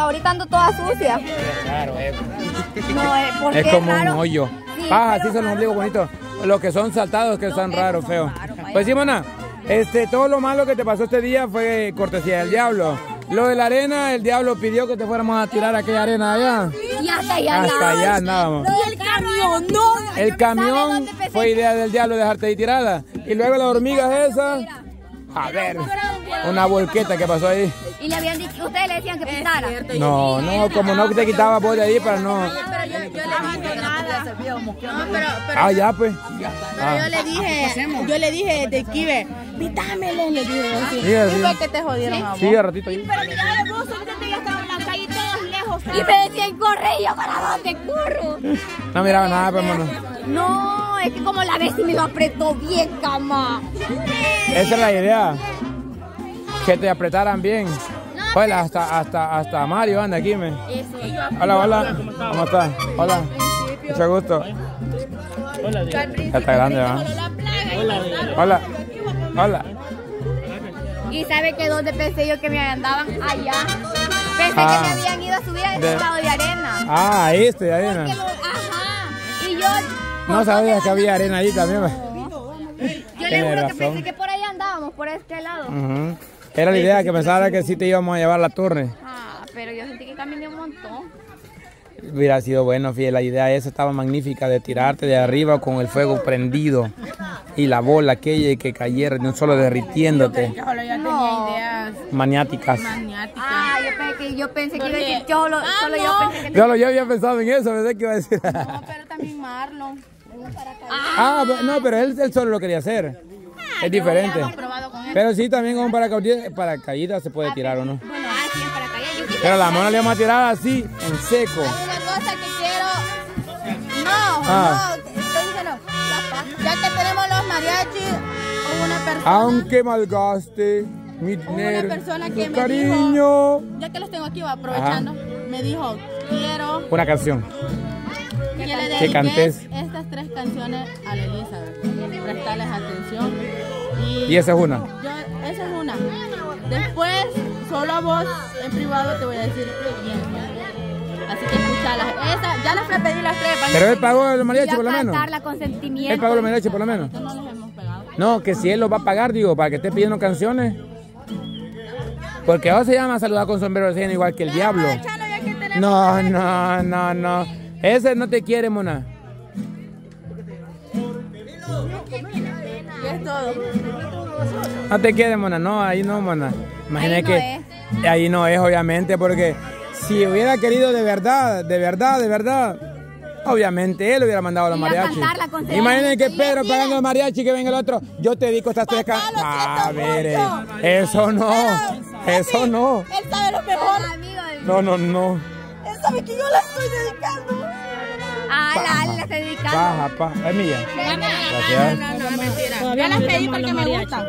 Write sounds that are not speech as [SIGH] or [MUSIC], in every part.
ahorita ando toda sucia. Claro, es. No, eh, ¿por Es qué como raro? un hoyo. Sí, Ah, así son los ombligos bonitos. Los que son saltados, que son raros, son feos. vaya. Pues sí, mona, este, todo lo malo que te pasó este día fue cortesía del diablo. Lo de la arena, el diablo pidió que te fuéramos a tirar aquella arena allá. Y hasta allá Hasta allá andábamos. Y el camión, no. El camión fue idea del diablo dejarte ahí tirada. Y luego las hormigas esas. A ver, una volqueta que pasó ahí. Y le habían dicho, ustedes le decían que pisara. No, no, como no te quitaba vos de ahí para no. Pero yo, yo le dije que no No, pero, pero, Ah, ya pues. pero Ah. yo le dije, yo le dije de Kibe, vitámele, le dije. Sí. Y fue que te jodieron a vos. Sí, a ratito ahí. Pero mira, vos ahorita ya estaban en la calle todos lejos. Y me decían, corre, y yo, ¿para dónde corro? No miraba nada, pues, mono. No, es que como la vez y me lo apretó bien, cama. Esa es la idea. Que te apretaran bien. Hola, hasta, hasta, hasta Mario anda aquí, me. Hola, hola. ¿Cómo estás? Hola. Mucho gusto. Ya está grande, ¿verdad? Hola. Hola. Y sabe que dónde pensé yo que me andaban allá. Pensé Ah. que me habían ido a subir a De- ese lado de arena. Ah, ahí estoy, arena. lo- ajá. Y yo. No sabía que había arena ahí también. Yo le juro que pensé que por ahí andábamos, por este lado. Ujú. Era la idea que pensara que sí te íbamos a llevar la torre. Ah, pero yo sentí que caminé un montón. Hubiera sido bueno, fíjate, la idea esa estaba magnífica de tirarte de arriba con el fuego prendido y la bola aquella y que cayera de un solo derritiéndote. Yo solo ya tenía ideas Maniáticas. maniáticas. Ah, yo pensé que, yo pensé que iba a decir yo, lo- Ah, solo yo no. pensé que Yo, lo- yo había pensado en eso, pensé que iba a decir. No, [LAUGHS] pero también Marlon. Ah, pe- no, pero él, él solo lo quería hacer. Es diferente. Pero sí, también con paracaídas, paracaídas se puede tirar o no. Bueno, ah, sí, es para callar. Yo quise Pero la mona le vamos a tirar así, en seco. Una cosa que quiero. No, Ah. no, estoy diciendo. Ya que tenemos los mariachis, una persona. Aunque malgaste mi dinero, una persona que me cariño. dijo, ya que los tengo aquí, va aprovechando, me dijo, quiero Una canción. que Que cantes. Tres canciones a la Elizabeth. Prestarles atención. Y esa es una. Yo, esa es una. Después, solo a vos, en privado, te voy a decir bien. Así que escuchalas. Esa, ya les fui a pedir las tres. Pero él pagó el mariachi por lo menos. Él pagó los mariachi por lo menos. No les hemos pegado. No, que si él los va a pagar, digo, para que esté pidiendo canciones. Porque ahora se llama saludar con sombrero igual que el diablo. No, no, no, no. Ese no te quiere, mona. Es todo. No te quiere, mona. No, ahí no, mona. Imagina Ahí no que ahí no es, obviamente, porque si hubiera querido de verdad, de verdad, de verdad, obviamente él hubiera mandado a los mariachis. Imaginen que. Pedro pagando el mariachi que venga el otro. Yo te dedico estas tres canciones. A ver, eso no, eso no. Él sabe lo mejor. No, no, no. Él sabe que yo la estoy dedicando. Ah, la, la está dedicando. Paja, paja. Es mía. Gracias. No, no, mentira. Ya las pedí porque me gustan.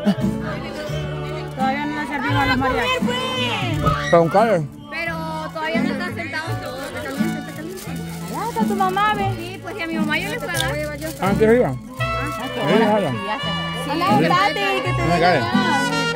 Todavía no le servimos a los mariachis. Con color. Pero todavía no están sentados todos. está caliente, está caliente. Allá está tu mamá, ve. Sí, pues y a mi mamá yo le puedo dar. Antes iba. Sí, déjala. Hola, espérate, que te No me cae.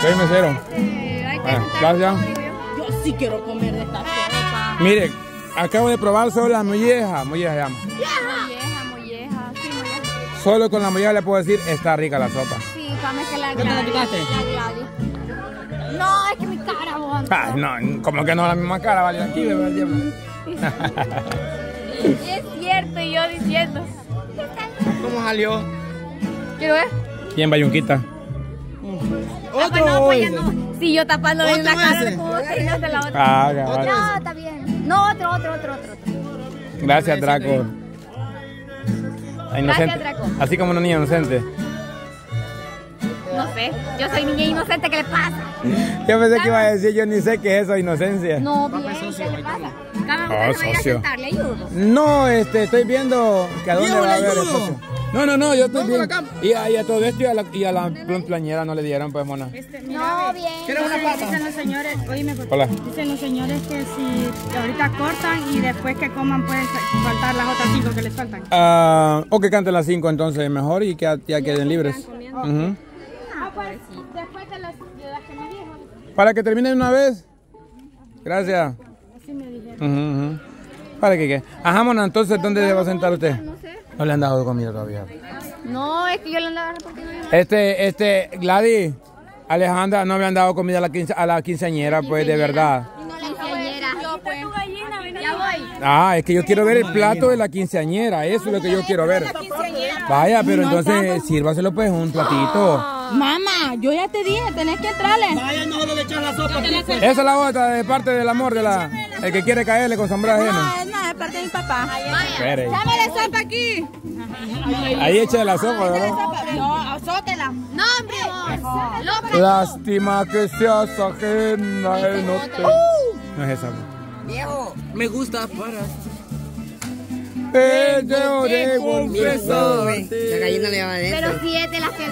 Soy mesero. Que Ah, gracias. todo, digo yo. Yo sí quiero comer de esta sopa. Mire, acabo de probar solo la molleja. Molleja se llama. Molleja, molleja. Sí, molleja. Solo con la molleja le puedo decir, está rica la sopa. Sí, fame que la la Gladys. picaste? La Gladys. No, es que mi cara, vos. No, como que no la misma cara, vale, aquí, ¿verdad? [LAUGHS] Es cierto, y yo diciendo. ¿Cómo salió? Quiero ver. Bien, bayunquita. Ah, pues no, pues ya no. Sí, yo tapándole ¿Otro una cara como no se la otra. Ah. No, está bien. No, otro, otro, otro, otro. Gracias, Draco. Inocente. Draco. Así como una niña inocente. No sé. Yo soy niña inocente, ¿qué le pasa? [LAUGHS] Yo pensé que iba a decir, yo ni sé qué es eso, inocencia. No, bien, ¿qué le pasa? Cada Oh, a socio. sentar, le ayudo. No, este, estoy viendo que a dónde va a haber el socio. No, no, no, yo estoy viendo. Y a, y a todo esto y a la, y a la plañera no le dieron, pues, mona. Este, No, mira, ve, bien. Dicen los señores, oíme, Hola. dicen los señores que si ahorita cortan y después que coman pueden fa- faltar las otras cinco que les faltan. Ah, o que canten las 5 entonces mejor y que ya queden libres. Ah, pues después de las, de las que me dijo. Para que termine de una vez. Gracias. Así me dijeron. ¿Para qué qué? Ajá, mona, entonces, ¿dónde se va a sentar usted? No. No le han dado comida todavía. No, es que yo le andaba repartiendo. Este, este, Gladys, Alejandra, no me han dado comida a la, quince- a la quinceañera, pues, de verdad. Quinceañera. Ya voy. Ah, es que yo quiero ver el plato de la quinceañera, eso es lo que yo quiero ver. Vaya, pero entonces, sírvaselo pues un platito. Mamá, yo ya te dije, tenés que entrarle. Esa es la otra de parte del amor de la el que quiere caerle con sombrero ajeno. No, no, es parte de mi papá. Espere. Dame la sopa aquí. Ahí echa la sopa, ¿verdad? No, azótela. No, hombre. Lástima que seas ajena no te... No es esa. Me gusta para. Confesarte. La gallina le va adentro. Pero si es de las que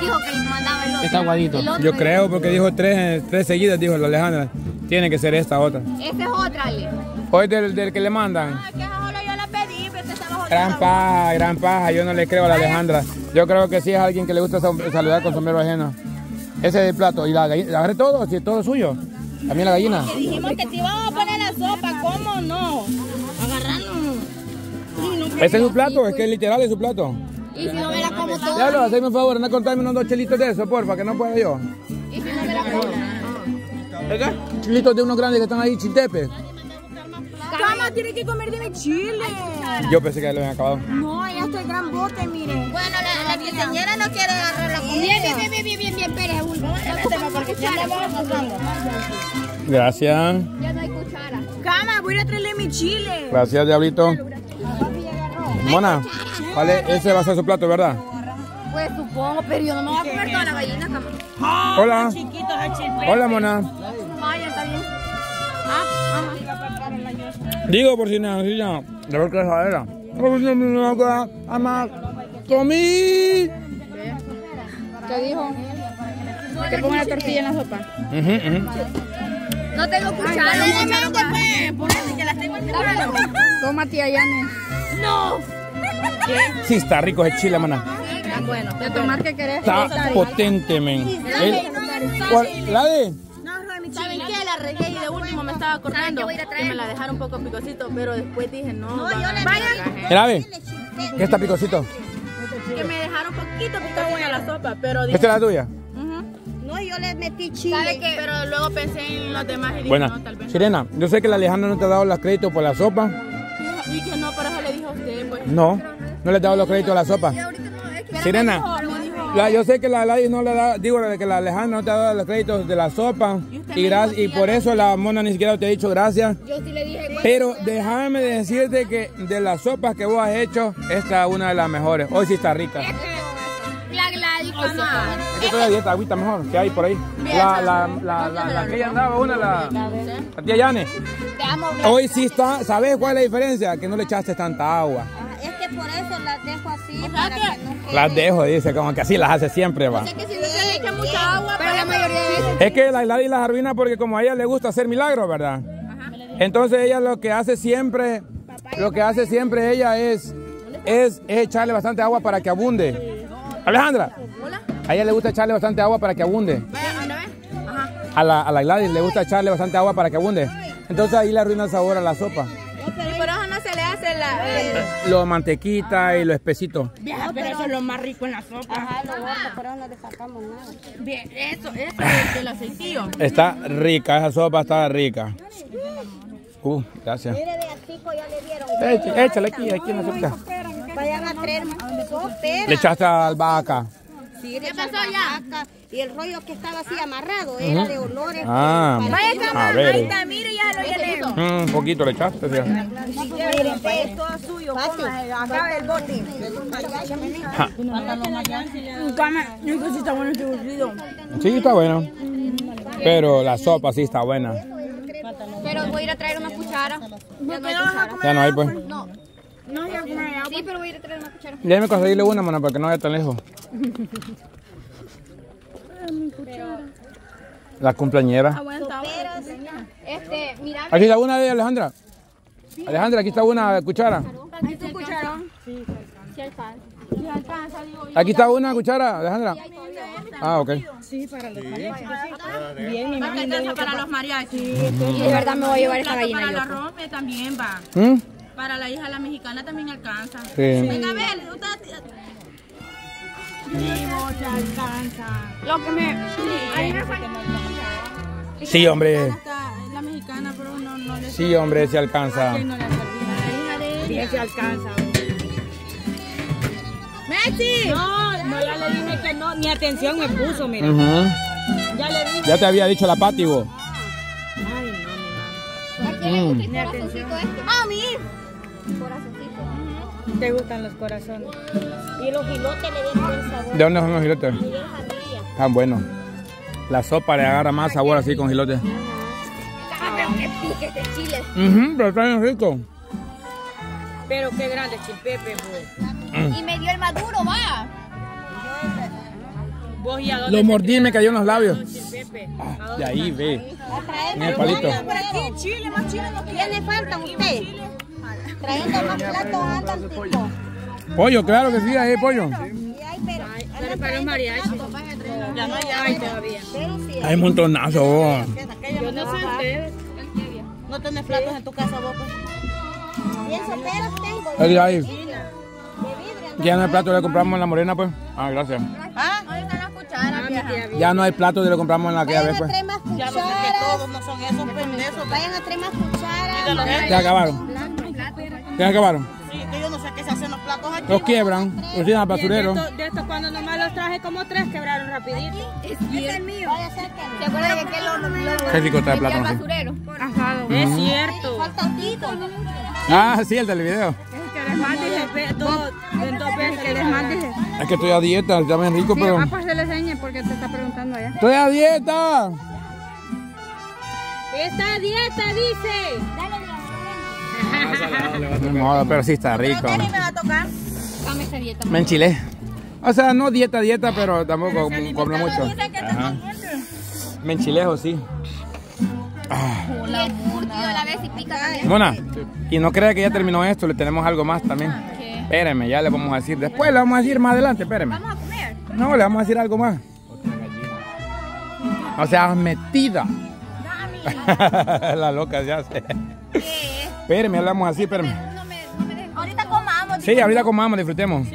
dijo que les mandaba el otro. Está aguadito. El otro Yo es- creo porque dijo tres, tres seguidas, dijo la Alejandra. Tiene que ser esta otra. Esa es otra, Ale. O es del, del que le mandan. Que ahora yo la pedí, pero te estaba Gran paja, gran paja. Yo no le creo a la Alejandra. Yo creo que sí es alguien que le gusta saludar con sombrero ajeno. Ese es el plato. ¿Y la gallina? ¿Agarré todo? ¿Sí, todo es suyo? ¿También la gallina? Dijimos que te íbamos a poner la sopa, ¿cómo no? Agarrarlo. ¿Ese es su plato? Es que literal es su plato. Y si no me la como toda. Diablo, hazme un favor, anda a contarme unos dos chelitos de eso, porfa, que no puedo yo. Y si no me la como. Chilitos de unos grandes que están ahí, chiltepes. Cama, tiene que comer de mi chile. Yo pensé que ya lo habían acabado. No, ya estoy gran bote, mire. Bueno, la, la quinceañera no quiere agarrar la comida. Bien, bien, bien, bien, bien, bien, Pérez. Usando. Gracias. Ya no hay cuchara. Cama, voy a traerle mi chile. Gracias, Diablito. Mona, vale, ese va a ser su plato, ¿verdad? Pues supongo, pero yo no me voy a comer toda la gallina, cama. Hola. Chiquitos el chile. Hola, Mona. Vaya, está bien. Digo por si necesitan. De ver qué es era. Ama, comí. ¿Qué dijo? Que ponga la tortilla en la sopa. Ujú. No tengo cuchara. que la tengo en Toma, tía Yane. Sí, está rico ese chile, mana. Bueno, de tomar que querés. Está potente, men. ¿La de? ¿Saben qué? La regué y de último me estaba cortando. Y me la dejaron un poco picosito, pero después dije, no, no yo ¿La ve? ¿Qué está picosito? que me dejaron un poquito picosito en la sopa, pero dije, ¿Esta es la tuya? no, yo le metí chile. ¿Sabe qué? Pero luego pensé en los demás y dije, Buena. no, tal vez. Sirena, yo sé que la Alejandra no te ha dado los créditos por la sopa. No, no le he dado los créditos a la sopa. Sirena, la- yo sé que la Gladys no le da, digo que la Alejandra no te ha dado los créditos de la sopa y, y por eso la mona ni siquiera te ha dicho gracias. Yo sí le dije, bueno, Pero déjame decirte que de las sopas que vos has hecho, esta es una de las mejores. Hoy sí está rica. la Gladys. Es que todavía está agüita mejor que hay por ahí. La, la, la, la, la que ella andaba, una, la, la tía Yane. Te amo, Hoy sí está, ¿sabes cuál es la diferencia? Que no le echaste tanta agua. Que por eso las dejo así, para que no Las dejo, dice, como que así las hace siempre, va. que si no se le echa mucha agua, pero la mayoría de veces. Es que la Gladys las arruina porque como a ella le gusta hacer milagros, ¿verdad? Entonces ella lo que hace siempre, lo que hace siempre ella es, es, es echarle bastante agua para que abunde. Alejandra, a ella le gusta echarle bastante agua para que abunde. A la, a la Gladys le gusta echarle bastante agua para que abunde. Entonces ahí le arruina el sabor a la sopa. Lo mantequita y lo espesito. Vieja, pero eso es lo más rico en la sopa. Ajá, lo gordo, pero no le sacamos nada. Bien, eso, eso es del aceitillo. Está rica, esa sopa está rica. Uh, gracias. Échale, échale aquí, aquí en la sopa. Vayan a traer sopera. Le echaste albahaca. Sí, ¿Qué pasó ya? Y el rollo que estaba así amarrado era de olores. Ah, a ver. mire, ya lo llené. Mm, un poquito le echaste. sí. Miren, pues, es todo suyo. Acá el bote. Sí está bueno este. Sí, está bueno. Pero la sopa sí está buena. Pero voy a ir a traer una cuchara. Ya no hay cuchara. Ya no hay pues. No. Sí, pero voy a ir a traer una cuchara. Déjame conseguirle una, mano, para que no vaya tan lejos. La cumpleañera. Este, mira, Aquí está una de Alejandra. Alejandra, aquí está una cuchara. ¿aquí tu cucharón? Sí, sí, al pan. si alcanza, digo. Aquí está una cuchara, Alejandra. Ah, ok. Sí, para los mariachis. Bien, mi alcanza para los mariachis. De verdad me voy a llevar esta gallina Para la Rome también va. Para la hija la mexicana también alcanza. Sí. Venga a ver, usted. Primo, te alcanza. Lo que me... Ahí me falta. Sí, hombre. La mexicana, pero no, no le Sí, hombre, se alcanza. no le alcanza. Bien se alcanza. ¡Messi! No, no, ya le dije que no, ni atención me puso, mira. Ujú. Ya le dije. Ya te había dicho la Pati, vos. Ay, no, mi mamá. Mm. Ni ¡Mami! Te gustan los corazones. Y los gilotes le den buen sabor. ¿De dónde son los gilotes? Y es jandía. Tan buenos. La sopa le agarra más sabor así con gilotes. Ah, pero qué pique este chile. Ujú, pero está bien rico. Pero qué grande chilpepe, vos. Y me dio el maduro, va. Vos y a dónde Lo mordí y me cayó en los labios. chilpepe. De ahí, ve. En el palito. por aquí, chile, más chile no tiene falta usted. Trayendo más platos andan tipo. Pollo, claro que sí, ahí hay pollo. Y hay, pero, Pero para mariachis. Ya no hay todavía. pero sí. Hay un montonazo, vos. Yo no sé ustedes. ¿No tenés platos en tu casa, vos? pues? Y en soperos tengo. Ahí, ahí. Ya no hay plato, le compramos en la morena, pues. Ah, gracias. ¿Ah? Ahí están las cucharas, vieja. Ya no hay plato, le compramos en la Vayan vez, a pues. traer más Ya lo sé que todos no son esos pendejos. Vayan a traer más cucharas. Se acabaron. Se acabaron. Sí, que yo no sé qué se hacen los platos aquí. Los quiebran, los tiran al De basurero. estos, de estos cuando nomás los traje como tres, quebraron rapidito. Es el mío. Vaya. ¿Se acuerdan de que lo, lo, lo Qué rico está el plátano, sí. basurero? Asado. Es cierto. Falta tito. Ah, sí, el del video. Es que les más dije, ve, dos, en dos veces que les dije. Es que estoy a dieta, está bien rico, pero... Ah, pues se le enseñe porque te está preguntando allá. ¡Estoy a dieta! Esta dieta dice. No, pero sí está rico. ¿Qué me va a tocar? Dame esa dieta. Me enchilé. O sea, no dieta, dieta, pero tampoco come mucho. Ajá. Me enchilejo, sí. Y el curtido a la vez y pica también. Mona, y no crea que ya terminó esto, le tenemos algo más también. ¿Qué? Espéreme, ya le vamos a decir. Después le vamos a decir más adelante, espéreme. Vamos a comer. No, le vamos a decir algo más. O sea, metida. [LAUGHS] La loca ya sé. ¿Qué? Espéreme, hablamos así, espéreme. No me, no me dejes. Ahorita comamos. Sí, ahorita comamos, disfrutemos.